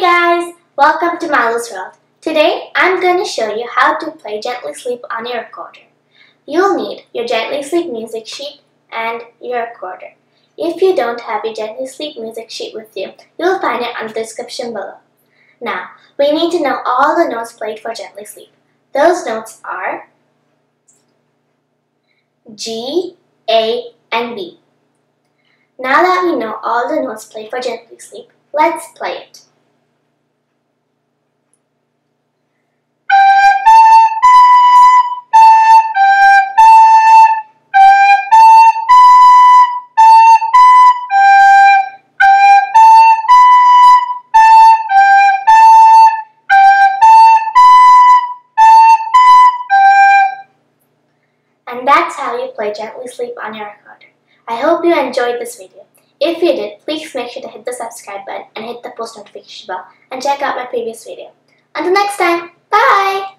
Guys, welcome to Malu's World. Today I'm going to show you how to play Gently Sleep on your recorder. You'll need your Gently Sleep music sheet and your recorder. If you don't have your Gently Sleep music sheet with you, you'll find it on the description below. Now, we need to know all the notes played for Gently Sleep. Those notes are G, A, and B. Now that we know all the notes played for Gently Sleep, let's play it. And that's how you play Gently Sleep on your recorder. I hope you enjoyed this video. If you did, please make sure to hit the subscribe button and hit the post notification bell and check out my previous video. Until next time, bye!